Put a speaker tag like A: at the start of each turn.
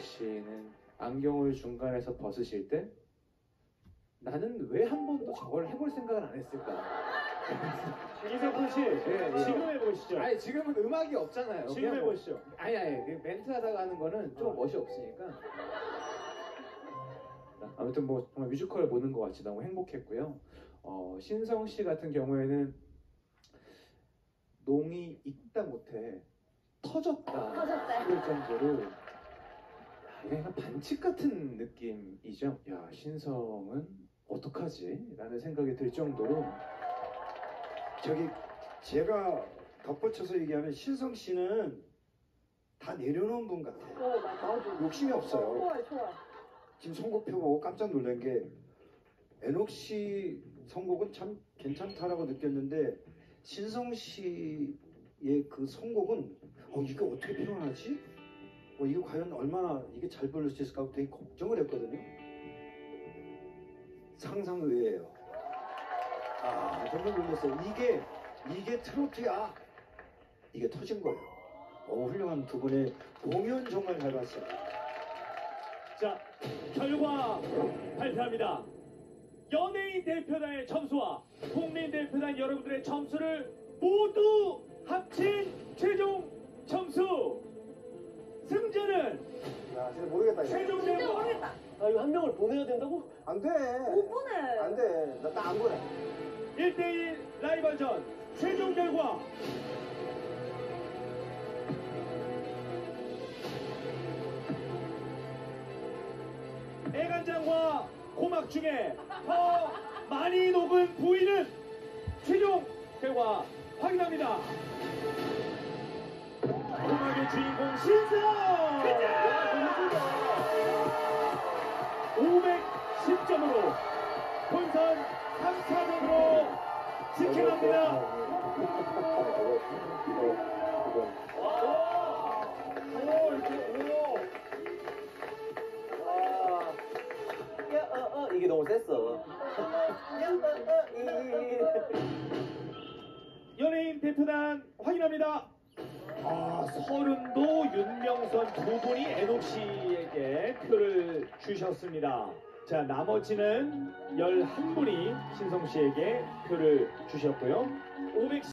A: 씨는 안경을 중간에서 벗으실 때 나는 왜 한 번도 저걸 해볼 생각을 안 했을까?
B: 이세훈 씨,
A: 예, 예.
B: 지금 해보시죠.
A: 아니 지금은 음악이 없잖아요.
B: 지금
A: 그냥 뭐-
B: 해보시죠.
A: 아니 아니 그 멘트 하다가 하는 거는 좀
B: 어.
A: 멋이 없으니까. 아무튼 뭐 정말 뮤지컬을 보는 것 같이 너무 행복했고요. 어, 신성 씨 같은 경우에는 농이 있다 못해 터졌다.
C: 터졌대.
A: 그럴 정도로 약간 반칙 같은 느낌이죠. 야 신성은 어떡하지? 라는 생각이 들 정도로
D: 저기 제가 덧붙여서 얘기하면 신성 씨는 다 내려놓은 분 같아요.
C: 어, 맞아.
D: 욕심이 없어요.
C: 좋아요, 좋아요.
D: 지금 선곡표 보고 깜짝 놀란 게 에녹 씨 선곡은 참 괜찮다라고 느꼈는데 신성 씨의 그 선곡은 어 이게 어떻게 표현하지? 어 이거 과연 얼마나 이게 잘 부를 수 있을까 하고 되게 걱정을 했거든요. 상상 외예요. 아 정말 놀랐어요. 이게 이게 트로트야. 이게 터진 거예요. 너무 훌륭한 두 분의 공연 정말 잘 봤어요.
B: 자, 결과 발표합니다. 연예인 대표단의 점수와 국민 대표단 여러분들의 점수를 모두
E: 진짜 모르겠다. 이거.
B: 최종
C: 진짜
B: 결과
C: 모르겠다.
B: 아 이거 한 명을 보내야 된다고?
E: 안 돼.
C: 못 보내.
E: 안 돼. 나딱안 보내.
B: 1대1 라이벌전 최종 결과 애간장과 고막 중에 더 많이 녹은 부위는 최종 결과 확인합니다. 고막의 주인공 신성! 본선 3차전으로 직행합니다.
F: 야, 어, 어, 이게 너무 셌어. 야, 어, 어, 이.
B: 연예인 대표단 확인합니다. 아, 서른도 윤명선 두 분이 애녹 씨에게 표를 주셨습니다. 자, 나머지는 11분이 신성 씨에게 표를 주셨고요. 500